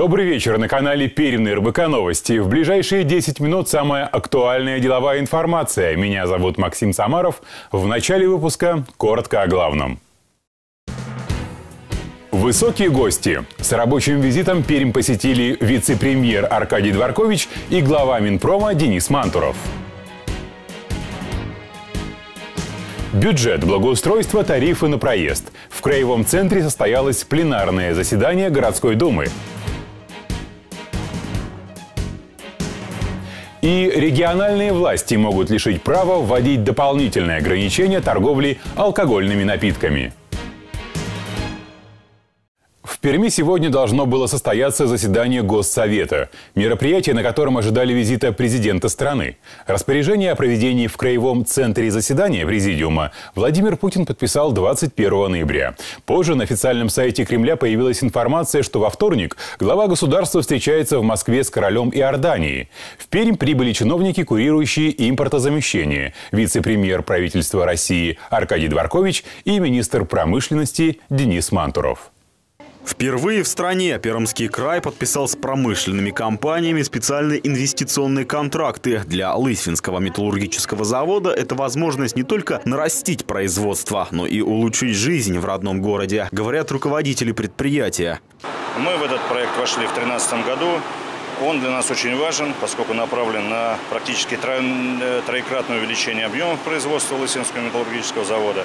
Добрый вечер на канале Пермь РБК Новости. В ближайшие 10 минут самая актуальная деловая информация. Меня зовут Максим Самаров. В начале выпуска коротко о главном. Высокие гости. С рабочим визитом Пермь посетили вице-премьер Аркадий Дворкович и глава Минпрома Денис Мантуров. Бюджет, благоустройство, тарифы на проезд. В Краевом центре состоялось пленарное заседание городской думы. И региональные власти могут лишить права вводить дополнительные ограничения торговли алкогольными напитками. Перми сегодня должно было состояться заседание Госсовета, мероприятие, на котором ожидали визита президента страны. Распоряжение о проведении в Краевом центре заседания Президиума Владимир Путин подписал 21 ноября. Позже на официальном сайте Кремля появилась информация, что во вторник глава государства встречается в Москве с королем Иордании. В Пермь прибыли чиновники, курирующие импортозамещение, вице-премьер правительства России Аркадий Дворкович и министр промышленности Денис Мантуров. Впервые в стране Пермский край подписал с промышленными компаниями специальные инвестиционные контракты. Для Лысвинского металлургического завода это возможность не только нарастить производство, но и улучшить жизнь в родном городе, говорят руководители предприятия. Мы в этот проект вошли в 2013 году. Он для нас очень важен, поскольку направлен на практически э, троекратное увеличение объемов производства Лысинского металлургического завода.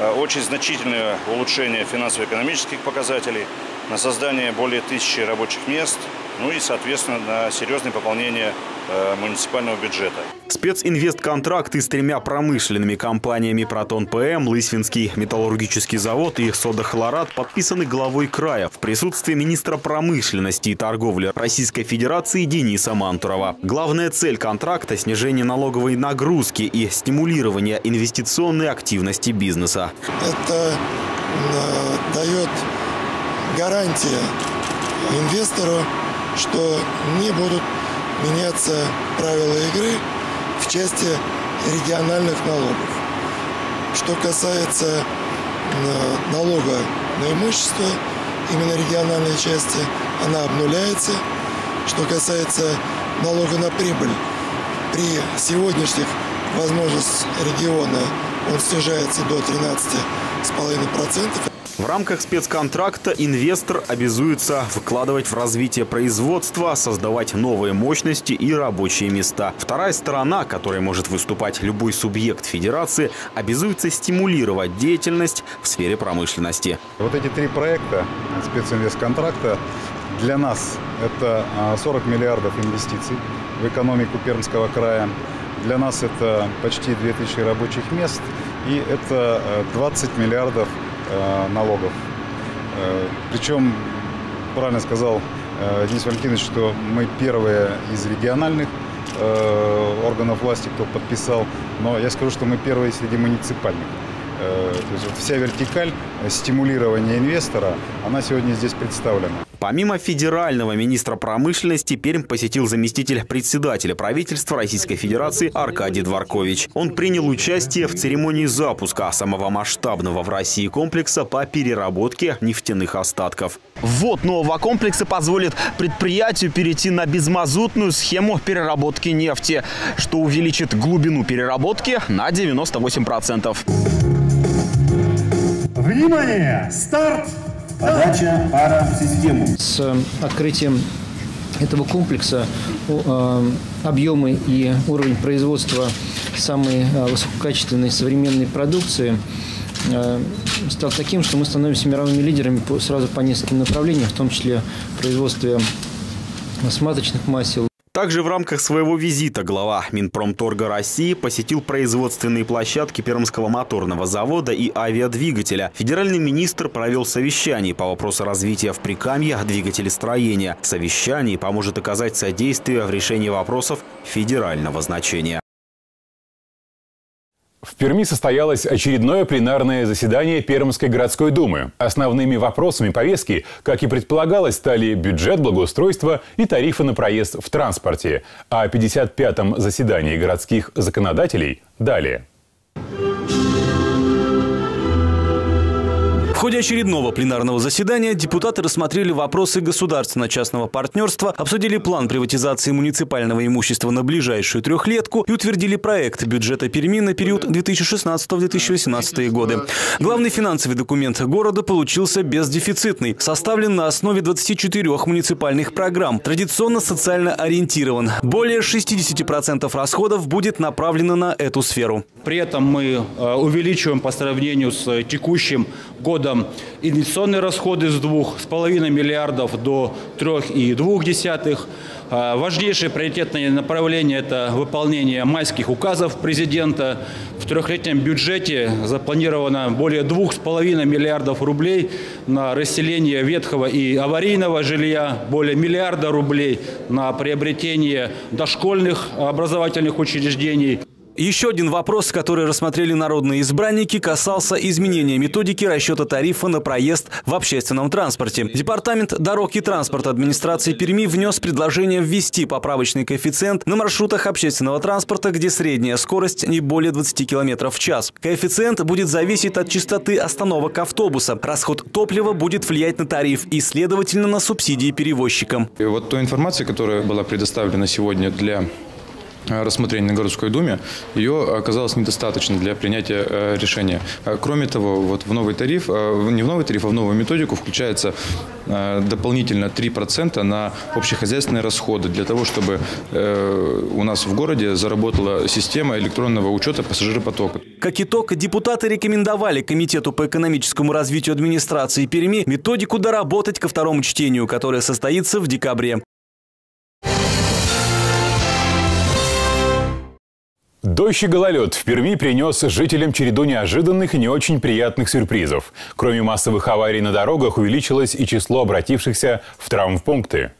Э, очень значительное улучшение финансово-экономических показателей, на создание более тысячи рабочих мест, ну и, соответственно, на серьезное пополнение муниципального бюджета. Специнвестконтракты с тремя промышленными компаниями «Протон ПМ», «Лысвинский металлургический завод» и «Содохлорат» подписаны главой края в присутствии министра промышленности и торговли Российской Федерации Дениса Мантурова. Главная цель контракта – снижение налоговой нагрузки и стимулирование инвестиционной активности бизнеса. Это э, дает гарантия инвестору, что не будут меняться правила игры в части региональных налогов. Что касается э, налога на имущество, именно региональной части, она обнуляется. Что касается налога на прибыль, при сегодняшних возможностях региона он снижается до 13,5%. В рамках спецконтракта инвестор обязуется вкладывать в развитие производства, создавать новые мощности и рабочие места. Вторая сторона, которой может выступать любой субъект федерации, обязуется стимулировать деятельность в сфере промышленности. Вот эти три проекта специнвестконтракта для нас это 40 а, миллиардов инвестиций в экономику Пермского края. Для нас это почти 2000 рабочих мест и это 20 э, миллиардов налогов. Э, Причем, правильно сказал э, Денис Валентинович, что мы первые из региональных органов власти, кто подписал, но я скажу, что мы первые среди муниципальных. То есть вот вся вертикаль стимулирования инвестора, она сегодня здесь представлена. Помимо федерального министра промышленности, Пермь посетил заместитель председателя правительства Российской Федерации Аркадий Дворкович. Он принял участие в церемонии запуска самого масштабного в России комплекса по переработке нефтяных остатков. Ввод нового комплекса позволит предприятию перейти на безмазутную схему переработки нефти, что увеличит глубину переработки на 98%. Внимание! Старт! Подача пара в систему. С э, открытием этого комплекса э, объемы и уровень производства самой э, высококачественной современной продукции стал таким, что мы становимся мировыми лидерами сразу по нескольким направлениям, в том числе в производстве смазочных масел, также в рамках своего визита глава Минпромторга России посетил производственные площадки Пермского моторного завода и авиадвигателя. Федеральный министр провел совещание по вопросу развития в Прикамье двигателестроения. Совещание поможет оказать содействие в решении вопросов федерального значения. В Перми состоялось очередное пленарное заседание Пермской городской думы. Основными вопросами повестки, как и предполагалось, стали бюджет, благоустройство и тарифы на проезд в транспорте. О 55-м заседании городских законодателей далее. Ходе очередного пленарного заседания депутаты рассмотрели вопросы государственно-частного партнерства, обсудили план приватизации муниципального имущества на ближайшую трехлетку и утвердили проект бюджета Перми на период 2016-2018 годы. Главный финансовый документ города получился бездефицитный, составлен на основе 24 муниципальных программ, традиционно социально ориентирован. Более 60% расходов будет направлено на эту сферу. При этом мы э, увеличиваем по сравнению с текущим годом инвестиционные расходы с 2,5 миллиардов до 3,2. Э, важнейшее приоритетное направление – это выполнение майских указов президента. В трехлетнем бюджете запланировано более 2,5 миллиардов рублей на расселение ветхого и аварийного жилья, более миллиарда рублей на приобретение дошкольных образовательных учреждений. Еще один вопрос, который рассмотрели народные избранники, касался изменения методики расчета тарифа на проезд в общественном транспорте. Департамент дорог и транспорта администрации Перми внес предложение ввести поправочный коэффициент на маршрутах общественного транспорта, где средняя скорость не более 20 км в час. Коэффициент будет зависеть от частоты остановок автобуса. Расход топлива будет влиять на тариф и, следовательно, на субсидии перевозчикам. И вот той информации, которая была предоставлена сегодня для рассмотрения на городской думе, ее оказалось недостаточно для принятия э, решения. Э, кроме того, вот в новый тариф, не в новый тариф, а в новую методику включается дополнительно 3% на общехозяйственные расходы для того, чтобы у нас в городе заработала система электронного учета пассажиропотока. Как итог, депутаты рекомендовали Комитету по экономическому развитию администрации Перми методику доработать ко второму чтению, которое состоится в декабре. Дождь и гололед в Перми принес жителям череду неожиданных и не очень приятных сюрпризов. Кроме массовых аварий на дорогах, увеличилось и число обратившихся в травмпункты.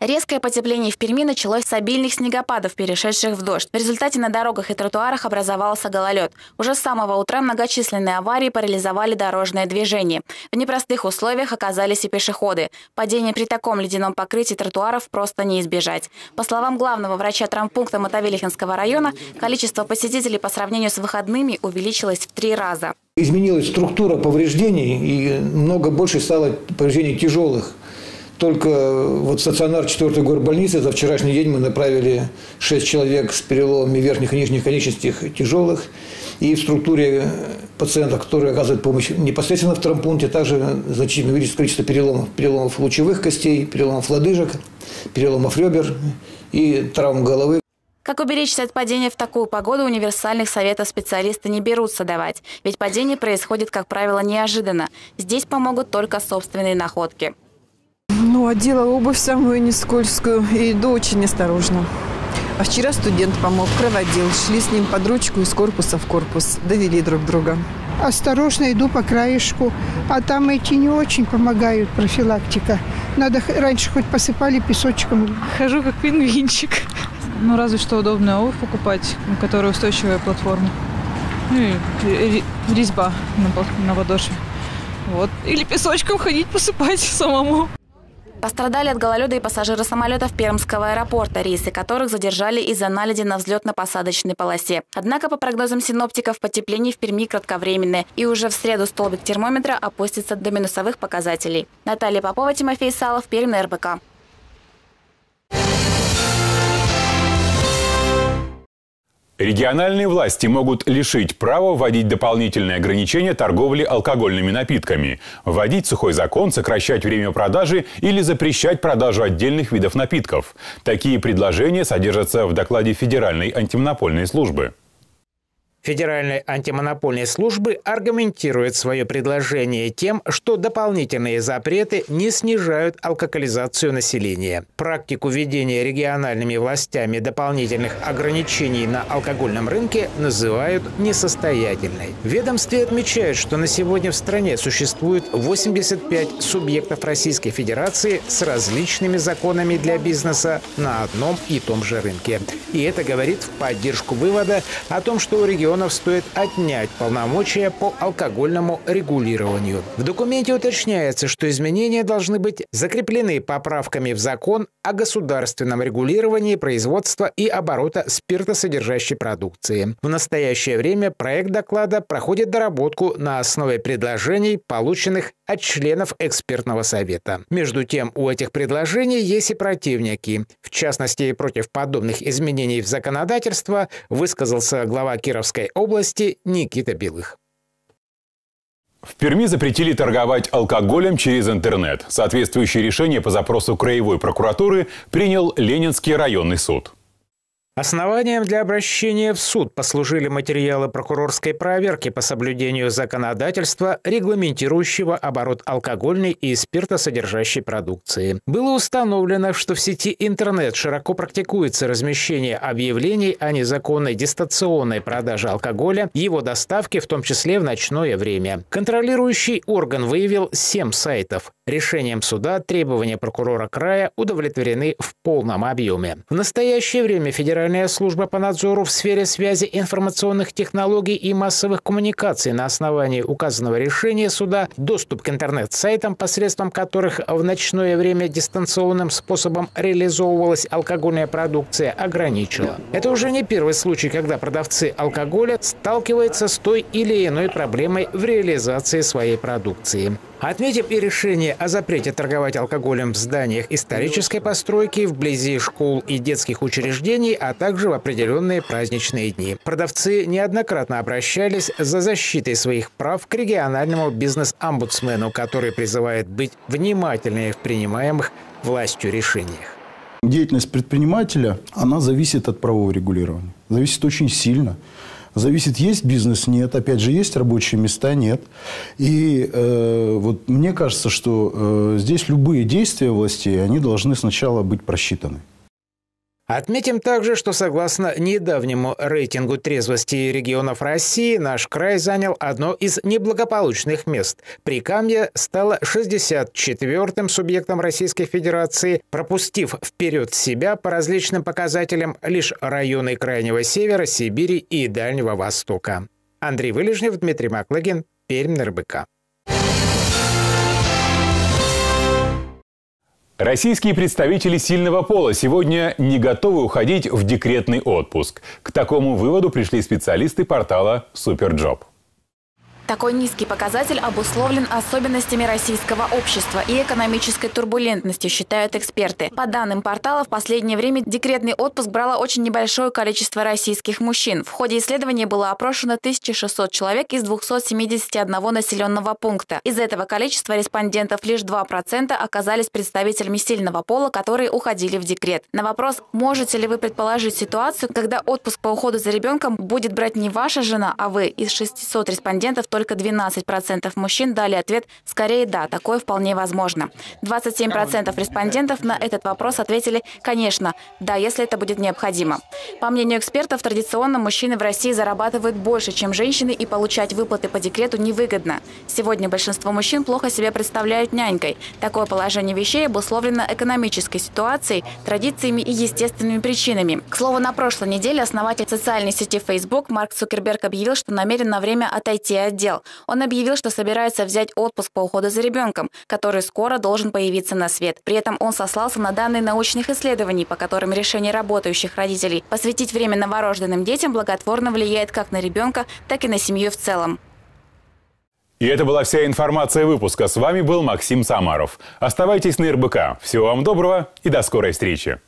Резкое потепление в Перми началось с обильных снегопадов, перешедших в дождь. В результате на дорогах и тротуарах образовался гололед. Уже с самого утра многочисленные аварии парализовали дорожное движение. В непростых условиях оказались и пешеходы. Падение при таком ледяном покрытии тротуаров просто не избежать. По словам главного врача травмпункта Мотовилихинского района, количество посетителей по сравнению с выходными увеличилось в три раза. Изменилась структура повреждений и много больше стало повреждений тяжелых только вот стационар 4 горбольницы за вчерашний день мы направили 6 человек с переломами верхних и нижних конечностей тяжелых. И в структуре пациентов, которые оказывают помощь непосредственно в травмпункте, также значительно увеличится количество переломов. Переломов лучевых костей, переломов лодыжек, переломов ребер и травм головы. Как уберечься от падения в такую погоду, универсальных советов специалисты не берутся давать. Ведь падение происходит, как правило, неожиданно. Здесь помогут только собственные находки. Ну, одела обувь самую не скользкую и иду очень осторожно. А вчера студент помог, проводил. Шли с ним под ручку из корпуса в корпус. Довели друг друга. Осторожно иду по краешку. А там эти не очень помогают, профилактика. Надо раньше хоть посыпали песочком. Хожу как пингвинчик. Ну, разве что удобную обувь покупать, у которой устойчивая платформа. Ну и резьба на, на подошве. Вот. Или песочком ходить посыпать самому. Пострадали от гололеда и пассажиры самолетов Пермского аэропорта, рейсы которых задержали из-за наледи на взлетно-посадочной полосе. Однако, по прогнозам синоптиков, потепление в Перми кратковременное, и уже в среду столбик термометра опустится до минусовых показателей. Наталья Попова, Тимофей Салов, Пермь, РБК. Региональные власти могут лишить права вводить дополнительные ограничения торговли алкогольными напитками, вводить сухой закон, сокращать время продажи или запрещать продажу отдельных видов напитков. Такие предложения содержатся в докладе Федеральной антимонопольной службы. Федеральной антимонопольной службы аргументирует свое предложение тем, что дополнительные запреты не снижают алкоголизацию населения. Практику введения региональными властями дополнительных ограничений на алкогольном рынке называют несостоятельной. В ведомстве отмечают, что на сегодня в стране существует 85 субъектов Российской Федерации с различными законами для бизнеса на одном и том же рынке. И это говорит в поддержку вывода о том, что у региона регионов стоит отнять полномочия по алкогольному регулированию. В документе уточняется, что изменения должны быть закреплены поправками в закон о государственном регулировании производства и оборота спиртосодержащей продукции. В настоящее время проект доклада проходит доработку на основе предложений, полученных от членов экспертного совета. Между тем, у этих предложений есть и противники. В частности, против подобных изменений в законодательство высказался глава Кировской области Никита Белых. В Перми запретили торговать алкоголем через интернет. Соответствующее решение по запросу Краевой прокуратуры принял Ленинский районный суд. Основанием для обращения в суд послужили материалы прокурорской проверки по соблюдению законодательства, регламентирующего оборот алкогольной и спиртосодержащей продукции. Было установлено, что в сети интернет широко практикуется размещение объявлений о незаконной дистанционной продаже алкоголя, его доставке, в том числе в ночное время. Контролирующий орган выявил 7 сайтов. Решением суда требования прокурора края удовлетворены в полном объеме. В настоящее время Федеральная служба по надзору в сфере связи информационных технологий и массовых коммуникаций на основании указанного решения суда доступ к интернет-сайтам, посредством которых в ночное время дистанционным способом реализовывалась алкогольная продукция, ограничила. Это уже не первый случай, когда продавцы алкоголя сталкиваются с той или иной проблемой в реализации своей продукции. Отметим и решение о запрете торговать алкоголем в зданиях исторической постройки, вблизи школ и детских учреждений, а также в определенные праздничные дни. Продавцы неоднократно обращались за защитой своих прав к региональному бизнес-омбудсмену, который призывает быть внимательнее в принимаемых властью решениях. Деятельность предпринимателя, она зависит от правового регулирования. Зависит очень сильно. Зависит, есть бизнес, нет. Опять же, есть рабочие места, нет. И э, вот мне кажется, что э, здесь любые действия властей, они должны сначала быть просчитаны. Отметим также, что согласно недавнему рейтингу трезвости регионов России, наш край занял одно из неблагополучных мест. Прикамье стало 64-м субъектом Российской Федерации, пропустив вперед себя по различным показателям лишь районы Крайнего Севера, Сибири и Дальнего Востока. Андрей Вылежнев, Дмитрий Маклыгин, Пермь, РБК. Российские представители сильного пола сегодня не готовы уходить в декретный отпуск. К такому выводу пришли специалисты портала «Superjob». Такой низкий показатель обусловлен особенностями российского общества и экономической турбулентностью, считают эксперты. По данным портала, в последнее время декретный отпуск брало очень небольшое количество российских мужчин. В ходе исследования было опрошено 1600 человек из 271 населенного пункта. Из этого количества респондентов лишь 2% оказались представителями сильного пола, которые уходили в декрет. На вопрос, можете ли вы предположить ситуацию, когда отпуск по уходу за ребенком будет брать не ваша жена, а вы, из 600 респондентов только 12% мужчин дали ответ «скорее да, такое вполне возможно». 27% респондентов на этот вопрос ответили «конечно, да, если это будет необходимо». По мнению экспертов, традиционно мужчины в России зарабатывают больше, чем женщины, и получать выплаты по декрету невыгодно. Сегодня большинство мужчин плохо себя представляют нянькой. Такое положение вещей обусловлено экономической ситуацией, традициями и естественными причинами. К слову, на прошлой неделе основатель социальной сети Facebook Марк Цукерберг объявил, что намерен на время отойти от дел. Он объявил, что собирается взять отпуск по уходу за ребенком, который скоро должен появиться на свет. При этом он сослался на данные научных исследований, по которым решение работающих родителей посвятить время новорожденным детям благотворно влияет как на ребенка, так и на семью в целом. И это была вся информация выпуска. С вами был Максим Самаров. Оставайтесь на РБК. Всего вам доброго и до скорой встречи.